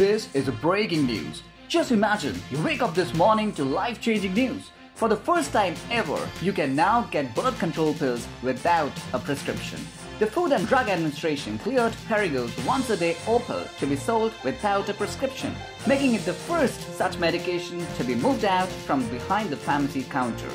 This is breaking news. Just imagine you wake up this morning to life changing news. For the first time ever, you can now get birth control pills without a prescription. The Food and Drug Administration cleared Perrigo's once a day Opill to be sold without a prescription, making it the first such medication to be moved out from behind the pharmacy counter.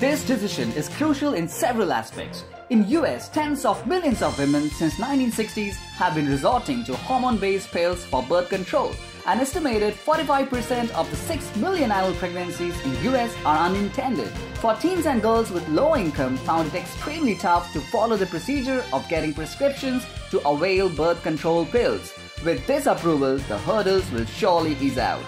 This decision is crucial in several aspects. In US, tens of millions of women since 1960s have been resorting to hormone-based pills for birth control. An estimated 45% of the 6 million annual pregnancies in US are unintended. For teens and girls with low income found it extremely tough to follow the procedure of getting prescriptions to avail birth control pills. With this approval, the hurdles will surely ease out.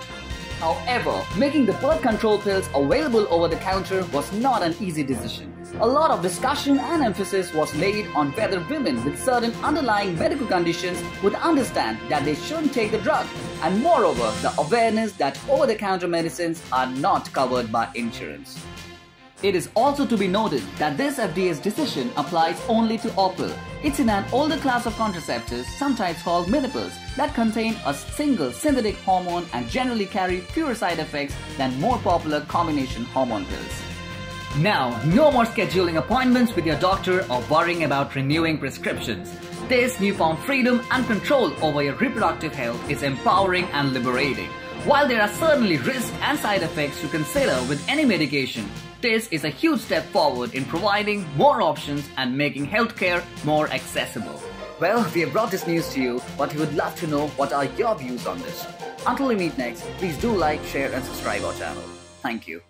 However, making the birth control pills available over the counter was not an easy decision. A lot of discussion and emphasis was laid on whether women with certain underlying medical conditions would understand that they shouldn't take the drug, and moreover, the awareness that over the counter medicines are not covered by insurance. It is also to be noted that this FDA's decision applies only to Opill. It's in an older class of contraceptives, sometimes called minipills, that contain a single synthetic hormone and generally carry fewer side effects than more popular combination hormone pills. Now, no more scheduling appointments with your doctor or worrying about renewing prescriptions. This newfound freedom and control over your reproductive health is empowering and liberating. While there are certainly risks and side effects to consider with any medication, this is a huge step forward in providing more options and making healthcare more accessible. Well, we have brought this news to you, but we would love to know what are your views on this. Until we meet next, please do like, share and subscribe our channel. Thank you.